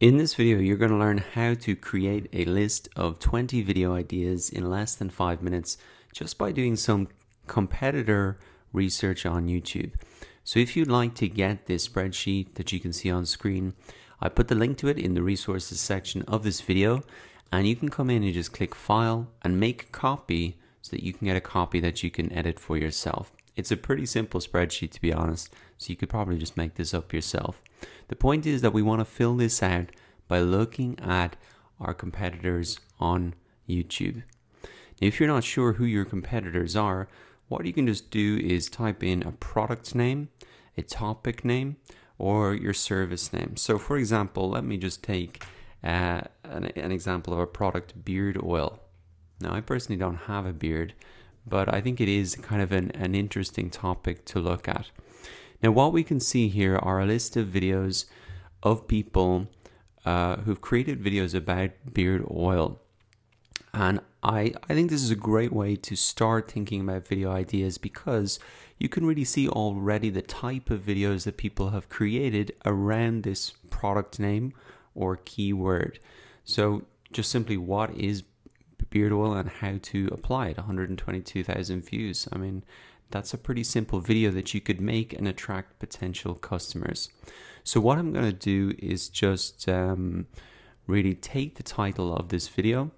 In this video, you're going to learn how to create a list of 20 video ideas in less than five minutes just by doing some competitor research on YouTube. So if you'd like to get this spreadsheet that you can see on screen, I put the link to it in the resources section of this video and you can come in and just click file and make a copy so that you can get a copy that you can edit for yourself. It's a pretty simple spreadsheet to be honest, so you could probably just make this up yourself. The point is that we want to fill this out by looking at our competitors on YouTube. Now, if you're not sure who your competitors are, what you can just do is type in a product name, a topic name, or your service name. So, for example, let me just take uh, an, an example of a product beard oil. Now, I personally don't have a beard, but I think it is kind of an, an interesting topic to look at. Now, what we can see here are a list of videos of people uh, who've created videos about beard oil. And I, I think this is a great way to start thinking about video ideas because you can really see already the type of videos that people have created around this product name or keyword. So, just simply what is beard oil and how to apply it 122,000 views. I mean, that's a pretty simple video that you could make and attract potential customers. So what I'm going to do is just um, really take the title of this video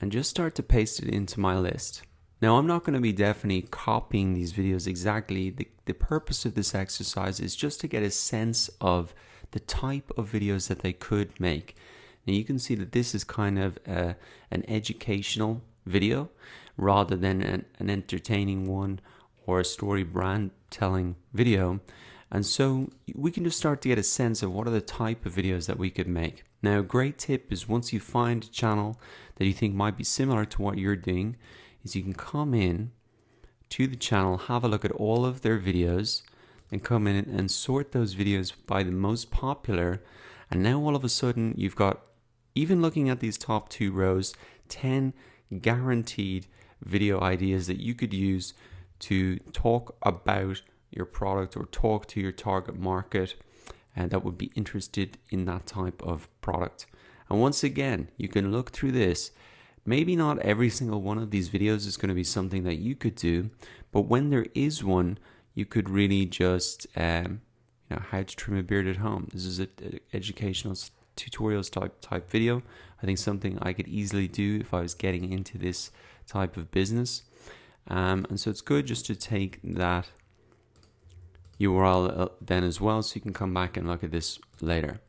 and just start to paste it into my list. Now I'm not going to be definitely copying these videos exactly. The, the purpose of this exercise is just to get a sense of the type of videos that they could make. Now you can see that this is kind of a, an educational video rather than an, an entertaining one or a story brand telling video. And so we can just start to get a sense of what are the type of videos that we could make. Now, a great tip is once you find a channel that you think might be similar to what you're doing, is you can come in to the channel, have a look at all of their videos, and come in and sort those videos by the most popular. And now all of a sudden you've got even looking at these top two rows, 10 guaranteed video ideas that you could use to talk about your product or talk to your target market and that would be interested in that type of product. And once again, you can look through this. Maybe not every single one of these videos is going to be something that you could do, but when there is one, you could really just, um, you know, how to trim a beard at home. This is an educational tutorials type type video. I think something I could easily do if I was getting into this type of business. Um, and so it's good just to take that URL uh, then as well so you can come back and look at this later.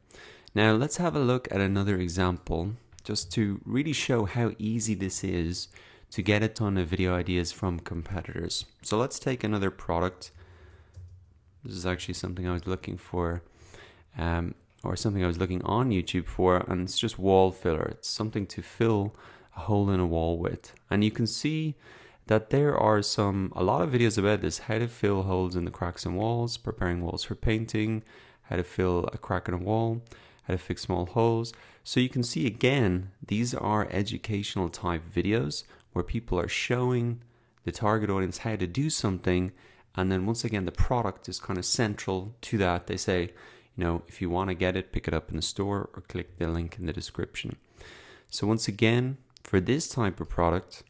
Now let's have a look at another example just to really show how easy this is to get a ton of video ideas from competitors. So let's take another product. This is actually something I was looking for. Um, or something I was looking on YouTube for, and it's just wall filler. It's something to fill a hole in a wall with. And you can see that there are some a lot of videos about this how to fill holes in the cracks in walls preparing walls for painting how to fill a crack in a wall how to fix small holes so you can see again these are educational type videos where people are showing the target audience how to do something and then once again the product is kind of central to that they say you know, if you want to get it, pick it up in the store or click the link in the description. So once again, for this type of product,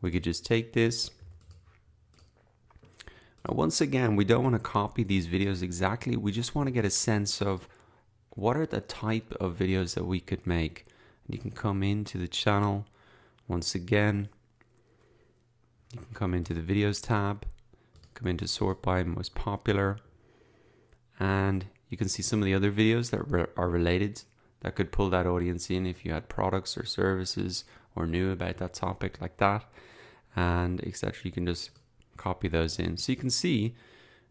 we could just take this. Now, once again, we don't want to copy these videos exactly. We just want to get a sense of what are the type of videos that we could make. And you can come into the channel. Once again, you can come into the videos tab, come into sort by most popular, and you can see some of the other videos that re are related that could pull that audience in if you had products or services or knew about that topic like that and etc. You can just copy those in. So you can see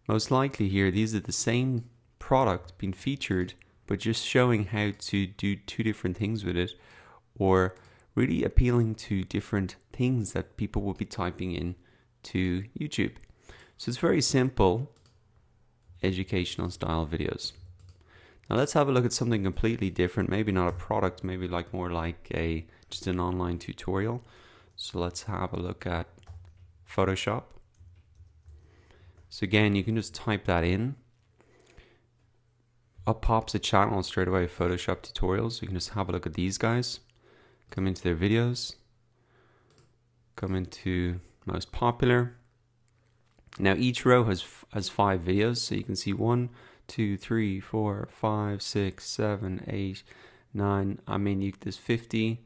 most likely here these are the same product being featured but just showing how to do two different things with it or really appealing to different things that people will be typing in to YouTube. So it's very simple educational style videos. Now let's have a look at something completely different, maybe not a product, maybe like more like a just an online tutorial. So let's have a look at Photoshop. So again, you can just type that in. up pops a channel straight away Photoshop tutorials. You can just have a look at these guys. Come into their videos. Come into most popular. Now each row has has five videos, so you can see one, two, three, four, five, six, seven, eight, nine. I mean, you, there's 50,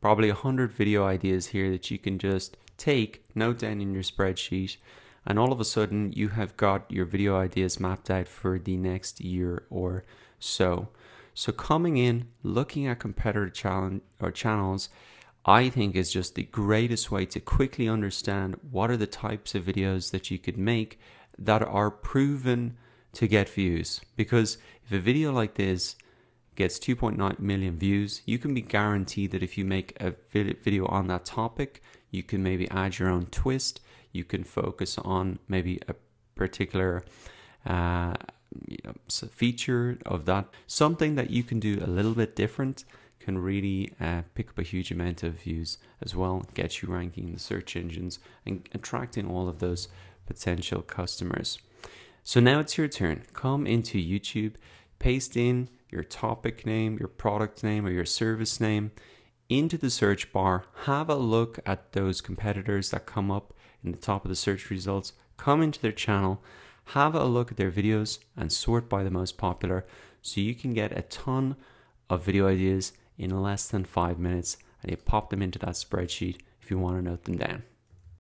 probably 100 video ideas here that you can just take, note down in your spreadsheet, and all of a sudden you have got your video ideas mapped out for the next year or so. So coming in, looking at competitor challenge or channels, I think is just the greatest way to quickly understand what are the types of videos that you could make that are proven to get views. Because if a video like this gets 2.9 million views, you can be guaranteed that if you make a video on that topic, you can maybe add your own twist. You can focus on maybe a particular uh, you know, feature of that. Something that you can do a little bit different can really uh, pick up a huge amount of views as well, get you ranking in the search engines and attracting all of those potential customers. So now it's your turn. Come into YouTube, paste in your topic name, your product name, or your service name into the search bar. Have a look at those competitors that come up in the top of the search results. Come into their channel, have a look at their videos, and sort by the most popular so you can get a ton of video ideas in less than five minutes and you pop them into that spreadsheet if you want to note them down.